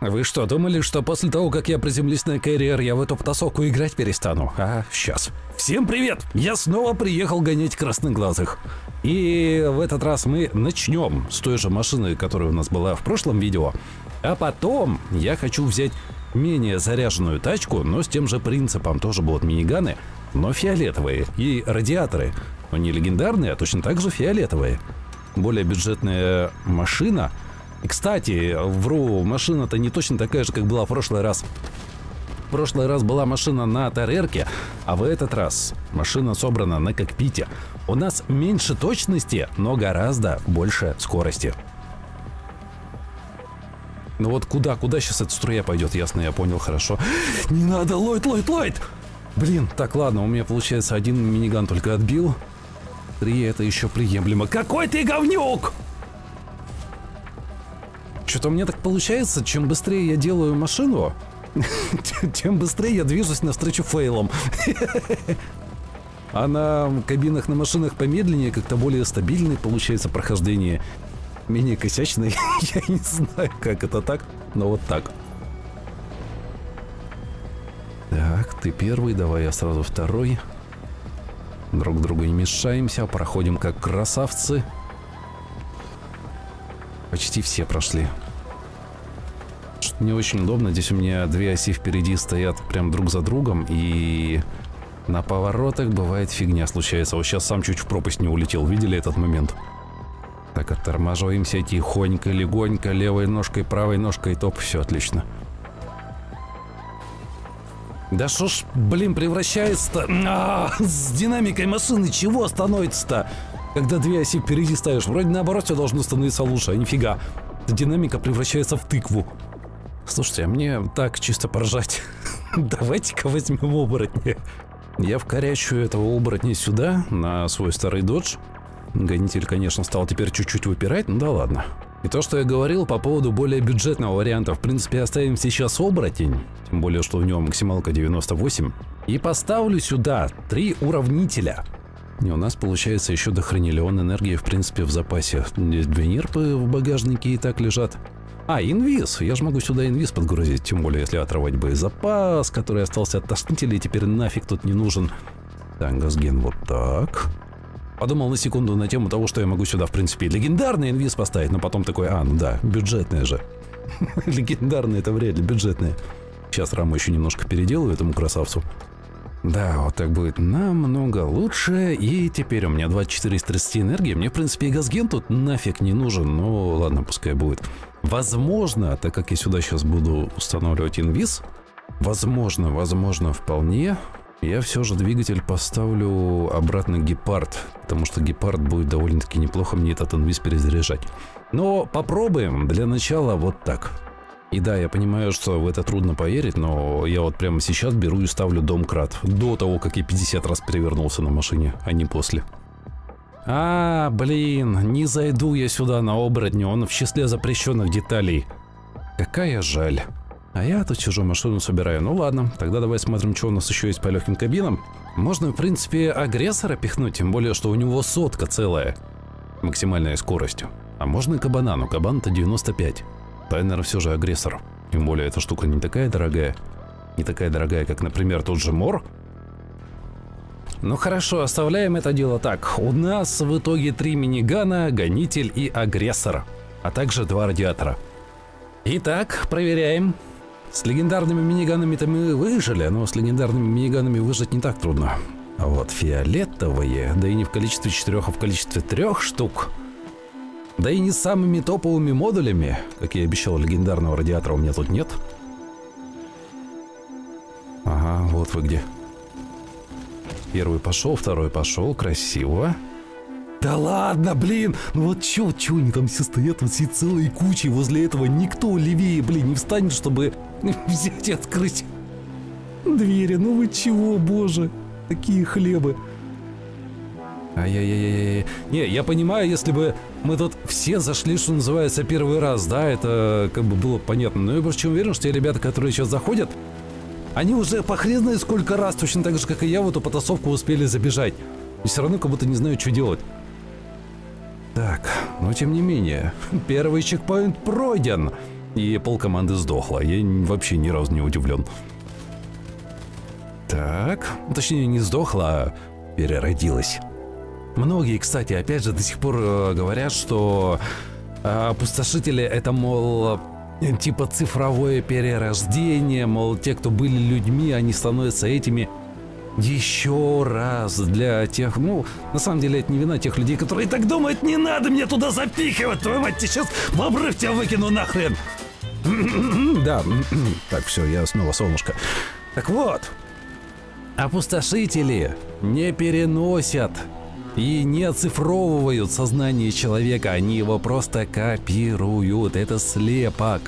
Вы что, думали, что после того, как я приземлюсь на карьер, я в эту потасовку играть перестану? А, сейчас. Всем привет! Я снова приехал гонять красноглазых. И в этот раз мы начнем с той же машины, которая у нас была в прошлом видео. А потом я хочу взять менее заряженную тачку, но с тем же принципом. Тоже будут миниганы, но фиолетовые. И радиаторы. Но не легендарные, а точно так же фиолетовые. Более бюджетная машина – кстати, вру, машина-то не точно такая же, как была в прошлый раз. В прошлый раз была машина на Тарерке, а в этот раз машина собрана на кокпите. У нас меньше точности, но гораздо больше скорости. Ну вот куда, куда сейчас эта струя пойдет, ясно, я понял, хорошо. Не надо, Ллойд, Ллойд, Ллойд! Блин, так ладно, у меня получается один миниган только отбил. Три это еще приемлемо. Какой ты говнюк! Что-то у меня так получается, чем быстрее я делаю машину, тем быстрее я движусь навстречу фейлам. А на кабинах на машинах помедленнее, как-то более стабильное получается прохождение. Менее косячное, я не знаю, как это так, но вот так. Так, ты первый, давай я сразу второй. Друг другу не мешаемся, проходим как красавцы. Почти все прошли. Не очень удобно. Здесь у меня две оси впереди стоят прям друг за другом. И на поворотах бывает фигня случается. Вот сейчас сам чуть в пропасть не улетел. Видели этот момент? Так, оттормаживаемся тихонько, легонько, левой ножкой, правой ножкой, топ, все отлично. Да что ж, блин, превращается-то? А, с динамикой машины чего становится-то? Когда две оси впереди ставишь, вроде наоборот все должно становиться лучше, а нифига. Динамика превращается в тыкву. Слушайте, а мне так чисто поржать. Давайте-ка возьмем оборотня. Я вкорячу этого оборотня сюда, на свой старый додж. Гонитель, конечно, стал теперь чуть-чуть выпирать, ну да ладно. И то, что я говорил по поводу более бюджетного варианта, в принципе, оставим сейчас оборотень, тем более, что у него максималка 98, и поставлю сюда три уравнителя – и у нас получается еще дохранилион энергии в принципе в запасе. Две нерпы в багажнике и так лежат. А, инвиз. Я же могу сюда инвиз подгрузить, тем более если отрывать боезапас, который остался от тошнителя и теперь нафиг тут не нужен. Так, газген вот так. Подумал на секунду на тему того, что я могу сюда, в принципе, легендарный инвиз поставить, но потом такой, а, ну да, бюджетная же. Легендарная это вряд ли, бюджетная. Сейчас раму еще немножко переделаю этому красавцу. Да, вот так будет намного лучше. И теперь у меня 24 из 30 энергии. Мне, в принципе, и газген тут нафиг не нужен. Но ладно, пускай будет. Возможно, так как я сюда сейчас буду устанавливать инвиз, возможно, возможно, вполне, я все же двигатель поставлю обратно гепард, потому что гепард будет довольно-таки неплохо мне этот инвиз перезаряжать. Но попробуем для начала вот так. И да, я понимаю, что в это трудно поверить, но я вот прямо сейчас беру и ставлю домкрат. До того, как я 50 раз перевернулся на машине, а не после. А, блин, не зайду я сюда на оборотня, он в числе запрещенных деталей. Какая жаль. А я тут чужую машину собираю. Ну ладно, тогда давай смотрим, что у нас еще есть по легким кабинам. Можно, в принципе, агрессора пихнуть, тем более, что у него сотка целая. Максимальная скорость. А можно и кабана, но кабан-то 95. Тайнер все же агрессор. Тем более эта штука не такая дорогая. Не такая дорогая, как, например, тот же Мор. Ну хорошо, оставляем это дело так. У нас в итоге три минигана, гонитель и агрессор. А также два радиатора. Итак, проверяем. С легендарными миниганами-то мы выжили, но с легендарными миниганами выжить не так трудно. А вот фиолетовые, да и не в количестве четырех, а в количестве трех штук – да и не самыми топовыми модулями, как я обещал, легендарного радиатора у меня тут нет. Ага, вот вы где. Первый пошел, второй пошел, красиво. Да ладно, блин, ну вот чё, чё они там все стоят, вот все целые кучи, возле этого никто левее, блин, не встанет, чтобы взять и открыть двери. Ну вы чего, боже, такие хлебы. Ай-яй-яй-яй. Не, я понимаю, если бы мы тут все зашли, что называется, первый раз, да, это как бы было понятно. Но я больше уверен, что те ребята, которые сейчас заходят, они уже по хрен знает сколько раз, точно так же, как и я, в эту потасовку успели забежать. И все равно как будто не знаю, что делать. Так, но тем не менее, первый чекпоинт пройден. и пол команды сдохло. Я вообще ни разу не удивлен. Так, точнее не сдохла, а переродилась. Многие, кстати, опять же, до сих пор э, говорят, что э, опустошители это, мол, типа цифровое перерождение, мол, те, кто были людьми, они становятся этими еще раз для тех, ну, на самом деле это не вина тех людей, которые так думают, не надо мне туда запихивать, твою мать, сейчас в обрыв тебя выкину нахрен. Да, так, все, я снова солнышко. Так вот, опустошители не переносят и не оцифровывают сознание человека, они его просто копируют. Это слепок.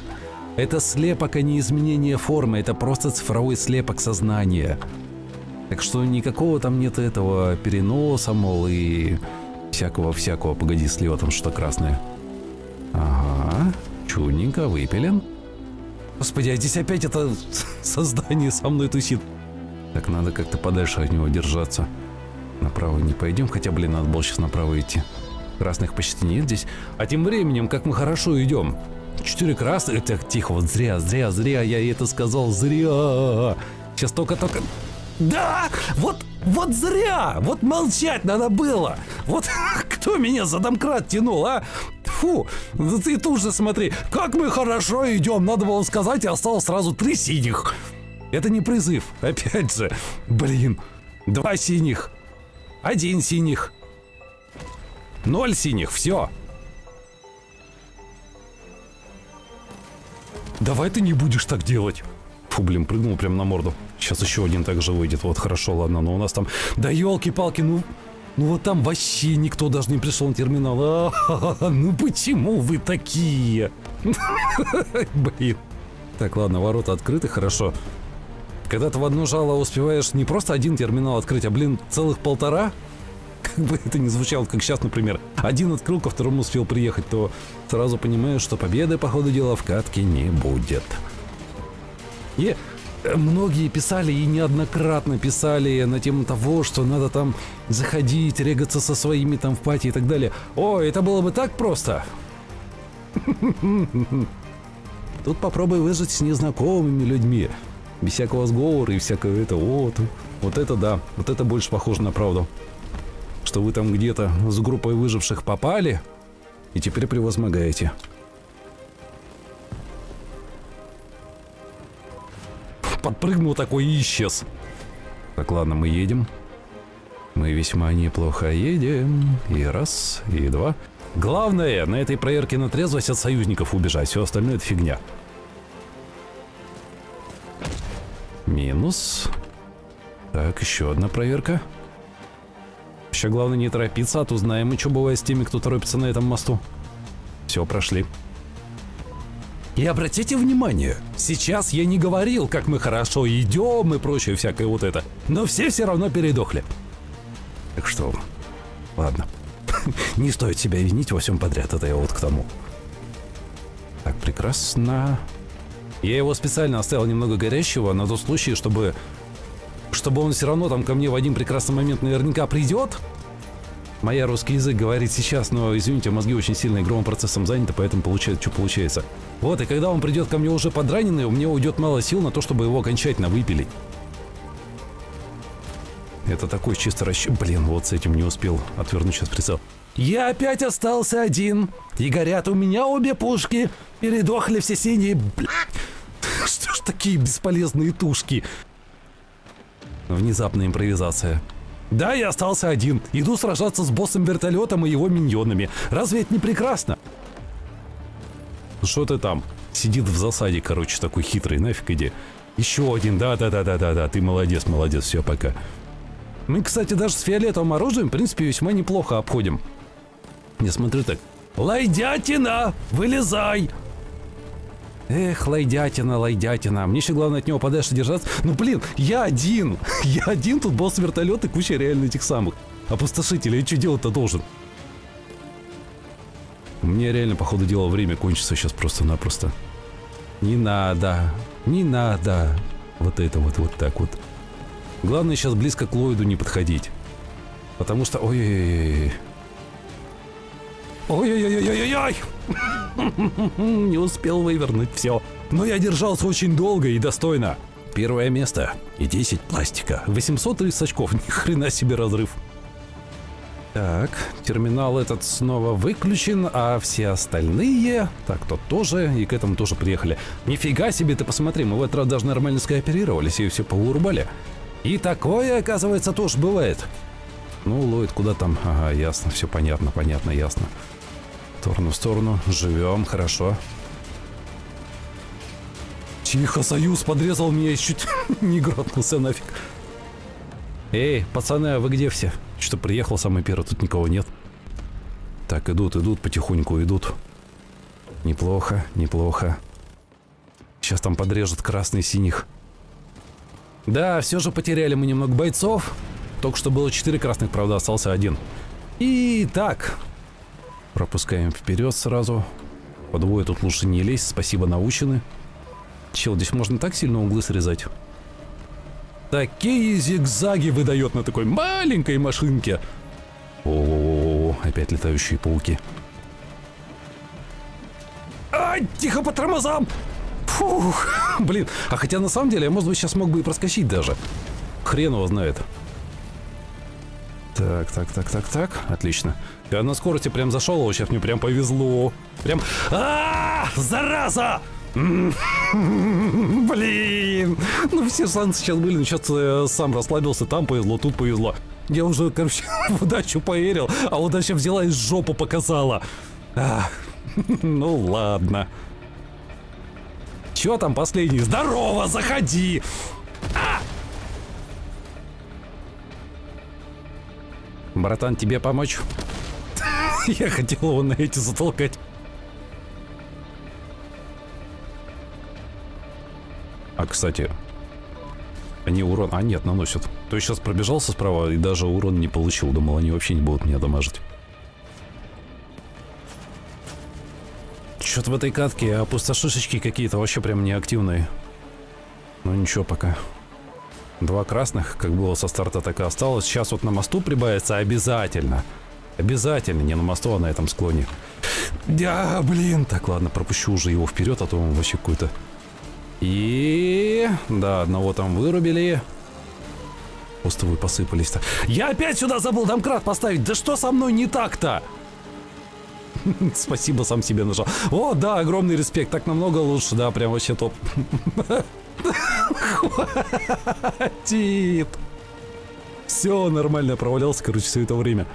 Это слепок, а не изменение формы, это просто цифровой слепок сознания. Так что никакого там нет этого переноса, мол, и всякого-всякого. Погоди, слева там что-то красное. Ага, чудненько, выпилен. Господи, а здесь опять это создание со мной тусит. Так надо как-то подальше от него держаться. Направо не пойдем, хотя, блин, надо было сейчас направо идти. Красных почти нет здесь. А тем временем, как мы хорошо идем. Четыре красных. Так, тихо, вот зря, зря, зря я это сказал, зря. Сейчас только-только... Да! Вот, вот зря! Вот молчать надо было! Вот кто меня за домкрат тянул, а? Фу, ты тут же смотри, как мы хорошо идем, надо было сказать, и осталось сразу три синих. Это не призыв, опять же. Блин, два синих. Один синих. Ноль синих, все. Давай ты не будешь так делать. Фу, блин, прыгнул прям на морду. Сейчас еще один также выйдет. Вот, хорошо, ладно. Но у нас там... Да елки-палки, ну... Ну вот там вообще никто даже не пришел на терминал. А -а -а, ну почему вы такие? Блин. Так, ладно, ворота открыты, хорошо. Когда ты в одно жало успеваешь не просто один терминал открыть, а, блин, целых полтора, как бы это ни звучало, как сейчас, например, один открыл, ко второму успел приехать, то сразу понимаешь, что победы, по ходу дела, в катке не будет. И э, многие писали и неоднократно писали на тему того, что надо там заходить, регаться со своими там в пати и так далее. О, это было бы так просто. Тут попробуй выжить с незнакомыми людьми без всякого сговора и всякого этого. Вот, вот это да, вот это больше похоже на правду. Что вы там где-то с группой выживших попали и теперь превозмогаете. Подпрыгнул такой и исчез. Так, ладно, мы едем. Мы весьма неплохо едем. И раз, и два. Главное, на этой проверке на трезвость от союзников убежать. Все остальное это фигня. Минус. Так, еще одна проверка. Еще главное не торопиться, а то знаем мы, что бывает с теми, кто торопится на этом мосту. Все, прошли. И обратите внимание, сейчас я не говорил, как мы хорошо идем и прочее всякое вот это, но все все равно передохли. Так что, ладно, не стоит себя винить во всем подряд, это я вот к тому. Так, прекрасно. Я его специально оставил немного горящего на тот случай, чтобы... Чтобы он все равно там ко мне в один прекрасный момент наверняка придет. Моя русский язык говорит сейчас, но, извините, мозги очень сильно игровым процессом заняты, поэтому получается, что получается. Вот, и когда он придет ко мне уже подраненный, у меня уйдет мало сил на то, чтобы его окончательно выпилить. Это такой чисто расчет. Блин, вот с этим не успел отвернуть сейчас прицел. Я опять остался один. И горят у меня обе пушки. Передохли все синие. Блядь. Такие бесполезные тушки? Внезапная импровизация. Да, я остался один. Иду сражаться с боссом вертолетом и его миньонами. Разве это не прекрасно? Что ты там? Сидит в засаде, короче, такой хитрый. Нафиг иди. Еще один. Да-да-да-да-да-да. Ты молодец, молодец. Все, пока. Мы, кстати, даже с фиолетовым оружием, в принципе, весьма неплохо обходим. Не смотри так. Лайдятина! Вылезай! Эх, лайдятина, лайдятина. Мне еще главное от него подальше держаться. Ну, блин, я один. Я один, тут босс вертолет и куча реально этих самых опустошителей. Я что делать-то должен? Мне реально, по ходу дела, время кончится сейчас просто-напросто. Не надо. Не надо. Вот это вот, вот так вот. Главное сейчас близко к Ллойду не подходить. Потому что... Ой-ой-ой. Ой-ой-ой-ой-ой-ой! Не успел вывернуть все. Но я держался очень долго и достойно. Первое место и 10 пластика. 830 очков, ни хрена себе разрыв. Так, терминал этот снова выключен, а все остальные... Так, тот тоже, и к этому тоже приехали. Нифига себе, ты посмотри, мы в этот раз даже нормально скооперировались и все поурбали. И такое, оказывается, тоже бывает. Ну, Ллойд, куда там? Ага, ясно, все понятно, понятно, ясно. В сторону, в сторону, живем, хорошо. Тихо, Союз подрезал меня и чуть не гротнулся нафиг. Эй, пацаны, а вы где все? Что приехал самый первый, тут никого нет. Так, идут, идут, потихоньку идут. Неплохо, неплохо. Сейчас там подрежут красный синих. Да, все же потеряли мы немного бойцов. Только что было 4 красных, правда, остался один. И так. Пропускаем вперед сразу. По двое тут лучше не лезть, спасибо, научены. Чел, здесь можно так сильно углы срезать? Такие зигзаги выдает на такой маленькой машинке. О, опять летающие пауки. Ай, тихо по тормозам! Фух, блин, а хотя на самом деле я, может быть, сейчас мог бы и проскочить даже. Хрен его знает. Так, так, так, так, так, отлично. Я на скорости прям зашел, а сейчас мне прям повезло. Прям... А, зараза! Блин, ну все шансы сейчас были, но сейчас я сам расслабился, там повезло, тут повезло. Я уже, короче, в удачу поверил, а удача взяла и жопу показала. А, ну ладно. Чё там последний? Здорово, заходи! Братан, тебе помочь? Я хотел его на эти затолкать. А, кстати, они урон... А, нет, наносят. То есть сейчас пробежался справа и даже урон не получил. Думал, они вообще не будут меня дамажить. Что-то в этой катке опустошишечки какие-то вообще прям неактивные. Ну ничего пока. Два красных, как было со старта, так и осталось. Сейчас вот на мосту прибавится обязательно. Обязательно, не на мосту, а на этом склоне. Да, блин. Так, ладно, пропущу уже его вперед, а то он вообще какой-то и... Да, одного там вырубили. Просто вы посыпались-то. Я опять сюда забыл домкрат поставить. Да что со мной не так-то? Спасибо, сам себе нажал. О, да, огромный респект. Так намного лучше, да, прям вообще топ. Хватит. Все, нормально провалялся, короче, все это время.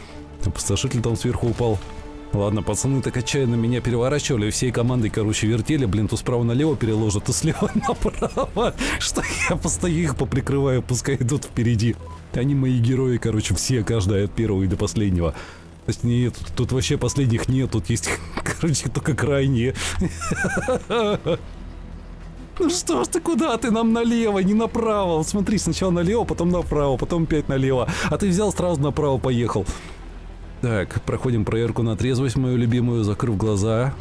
Опустошитель там сверху упал. Ладно, пацаны так отчаянно меня переворачивали, всей командой, короче, вертели, блин, то справа налево переложат, то слева направо, что я постоянно их поприкрываю, пускай идут впереди. Они мои герои, короче, все, каждая от первого и до последнего. То есть нет, тут вообще последних нет, тут есть, короче, только крайние. Ну что ж ты, куда ты нам налево, не направо? Смотри, сначала налево, потом направо, потом опять налево. А ты взял сразу направо поехал. Так, проходим проверку на трезвость, мою любимую, закрыв глаза.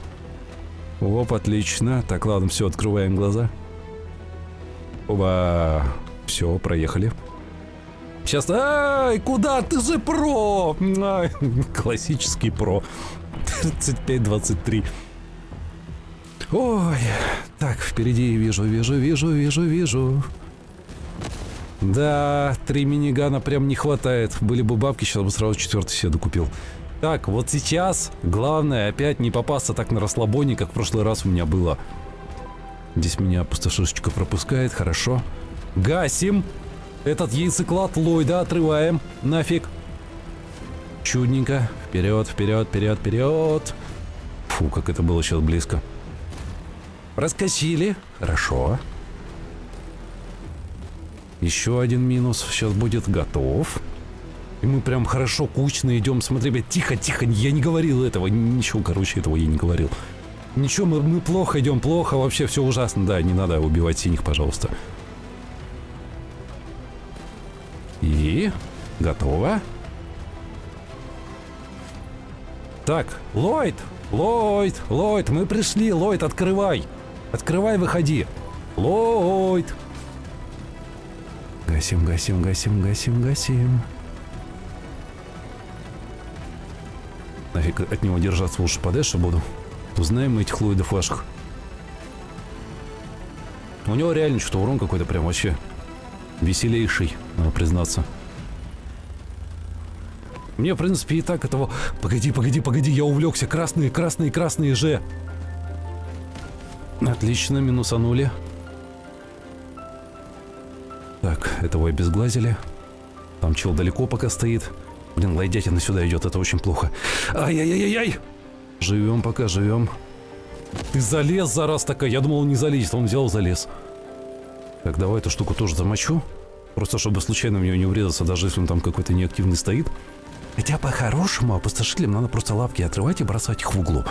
Оп, отлично. Так, ладно, все, открываем глаза. Оба. Все, проехали. Сейчас... Ай, куда? Ты же про! Ай, классический про. 35-23. Ой, так, впереди вижу, вижу, вижу, вижу, вижу. Да, три минигана прям не хватает. Были бы бабки, сейчас бы сразу четвертый себе докупил. Так, вот сейчас главное опять не попасться так на расслабоне, как в прошлый раз у меня было. Здесь меня пустошишечка пропускает, хорошо. Гасим! Этот яйцеклад Ллойда отрываем. Нафиг. Чудненько. Вперед, вперед, вперед, вперед. Фу, как это было сейчас близко. Раскосили. Хорошо. Еще один минус. Сейчас будет готов. И мы прям хорошо, кучно идем. Смотри, блядь, тихо, тихо. Я не говорил этого. Ничего, короче, этого я не говорил. Ничего, мы, мы плохо идем, плохо. Вообще все ужасно. Да, не надо убивать синих, пожалуйста. И... Готово. Так, Ллойд! Ллойд! Ллойд, мы пришли! Ллойд, открывай! Открывай, выходи! Ллойд! Гасим, гасим, гасим, гасим, гасим. Нафиг от него держаться лучше подальше буду. Узнаем мы этих Ллойдов ваших. У него реально что-то урон какой-то прям вообще веселейший, надо признаться. Мне, в принципе, и так этого... Погоди, погоди, погоди, я увлекся. Красные, красные, красные же. Отлично, минусанули. Так, этого обезглазили. Там чел далеко пока стоит. Блин, лайдятина сюда идет, это очень плохо. Ай-яй-яй-яй! Живем пока, живем. Ты залез, за раз такая. Я думал, он не залезет, он взял, залез. Так, давай эту штуку тоже замочу. Просто чтобы случайно в нее не врезаться, даже если он там какой-то неактивный стоит. Хотя по-хорошему опустошителям надо просто лапки отрывать и бросать их в углу.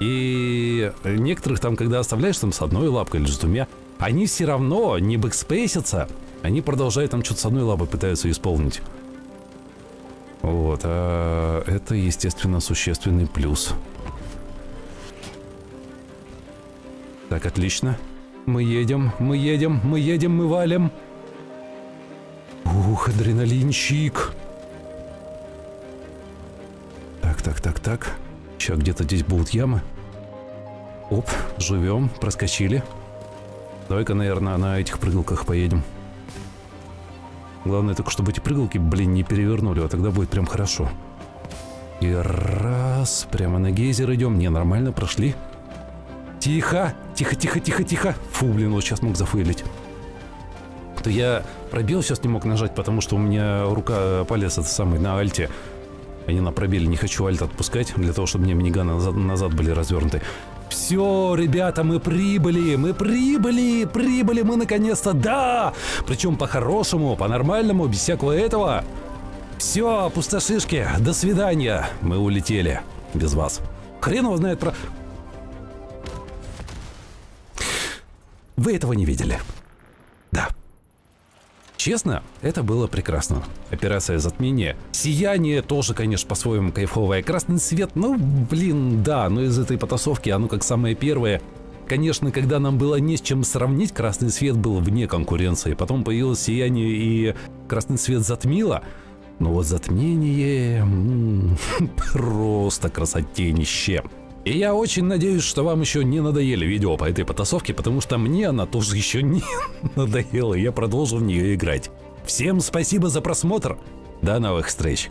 И некоторых там, когда оставляешь там с одной лапкой или с двумя, они все равно не бэкспейсятся, они продолжают там что-то с одной лапой пытаются исполнить. Вот, а это, естественно, существенный плюс. Так, отлично. Мы едем, мы едем, мы едем, мы валим. Ух, адреналинчик. Так, так, так, так. Сейчас где-то здесь будут ямы. Оп, живем, проскочили. Давай-ка, наверное, на этих прыгалках поедем. Главное только, чтобы эти прыгалки, блин, не перевернули, а тогда будет прям хорошо. И раз, прямо на гейзер идем. Не, нормально, прошли. Тихо, тихо, тихо, тихо, тихо. Фу, блин, вот сейчас мог зафейлить. То я пробел сейчас не мог нажать, потому что у меня рука, палец это самый на альте. Они на пробеле, не хочу альт отпускать, для того, чтобы мне миниганы назад, назад были развернуты. Все, ребята, мы прибыли, мы прибыли, прибыли мы наконец-то, да! Причем по-хорошему, по-нормальному, без всякого этого. Все, пустошишки, до свидания. Мы улетели без вас. Хрен его знает про... Вы этого не видели. Честно, это было прекрасно. Операция затмения. Сияние тоже, конечно, по-своему кайфовое. Красный свет, ну, блин, да, но из этой потасовки оно как самое первое. Конечно, когда нам было не с чем сравнить, красный свет был вне конкуренции. Потом появилось сияние и красный свет затмило. Но вот затмение... М -м, просто красотенище. И я очень надеюсь, что вам еще не надоели видео по этой потасовке, потому что мне она тоже еще не надоела, и я продолжу в нее играть. Всем спасибо за просмотр, до новых встреч!